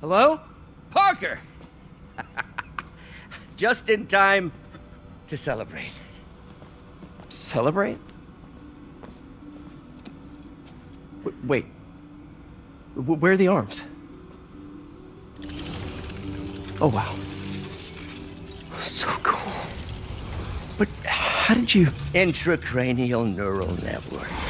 Hello? Parker! Just in time to celebrate. Celebrate? W wait. W where are the arms? Oh, wow. So cool. But how did you... Intracranial neural network.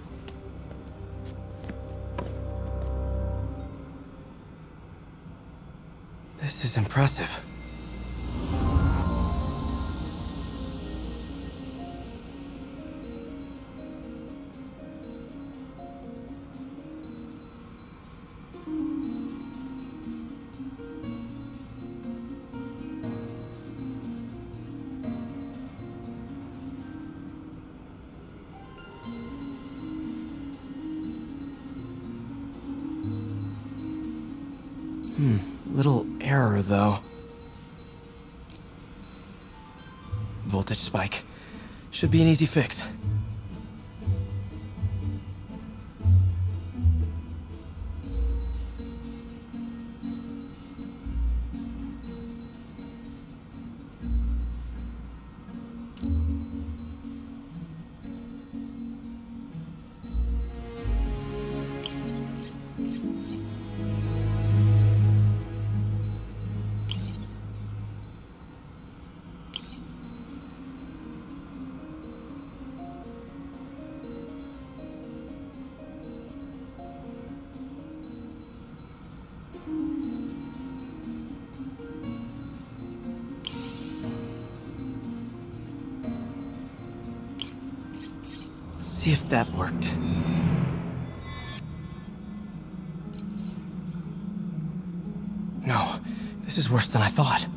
Is impressive. Error though. Voltage spike. Should be an easy fix. See if that worked. No, this is worse than I thought.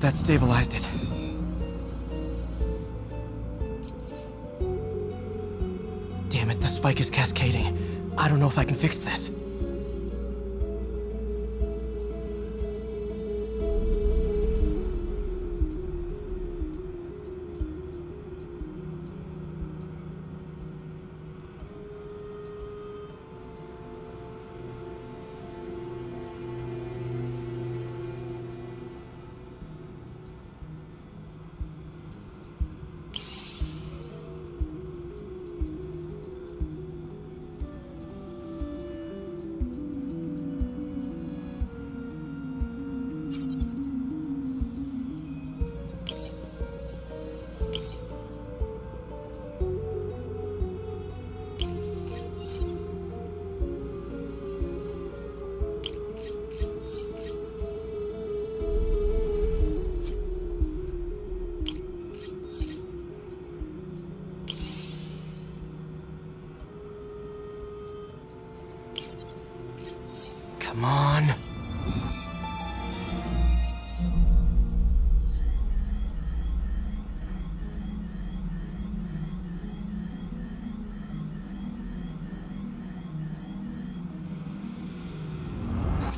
That stabilized it. Damn it, the spike is cascading. I don't know if I can fix this. Come on.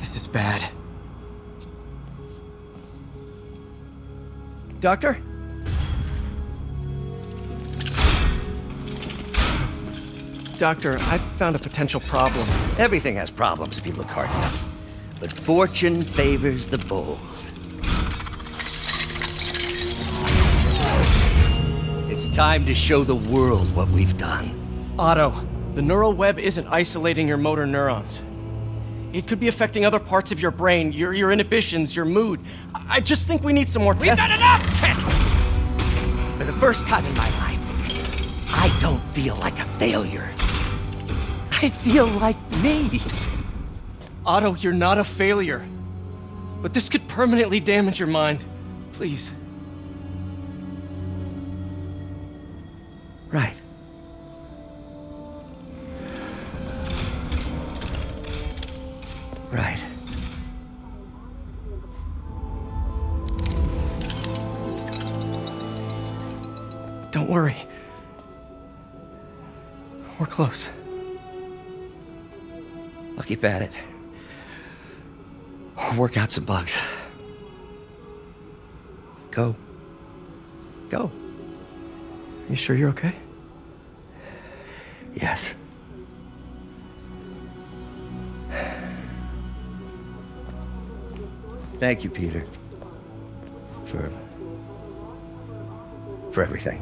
This is bad. Doctor? Doctor, I found a potential problem. Everything has problems if you look hard enough. But fortune favors the bold. It's time to show the world what we've done. Otto, the neural web isn't isolating your motor neurons. It could be affecting other parts of your brain, your, your inhibitions, your mood. I just think we need some more tests. We've got enough testing! For the first time in my life, I don't feel like a failure. I feel like me. Otto, you're not a failure. But this could permanently damage your mind. Please. Right. Right. Don't worry. We're close. Keep at it. Work out some bugs. Go. Go. Are you sure you're okay? Yes. Thank you, Peter. For. for everything.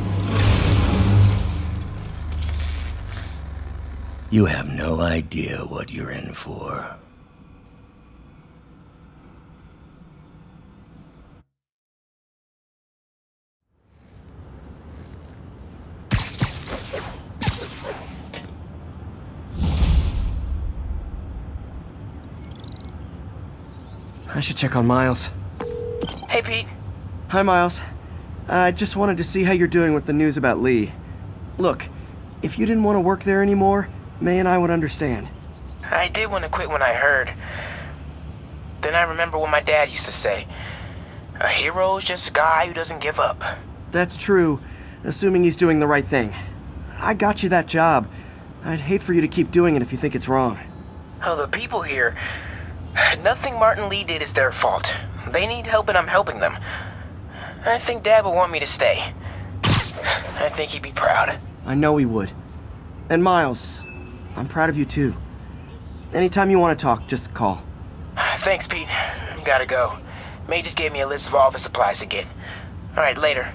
You have no idea what you're in for. I should check on Miles. Hey, Pete. Hi, Miles. I just wanted to see how you're doing with the news about Li. Look, if you didn't want to work there anymore, May and I would understand. I did want to quit when I heard. Then I remember what my dad used to say. A hero's just a guy who doesn't give up. That's true, assuming he's doing the right thing. I got you that job. I'd hate for you to keep doing it if you think it's wrong. Oh, the people here. Nothing Martin Li did is their fault. They need help and I'm helping them. I think Dad would want me to stay. I think he'd be proud. I know he would. And Miles, I'm proud of you too. Anytime you want to talk, just call. Thanks, Pete. Gotta go. May just gave me a list of all the supplies get. Alright, later.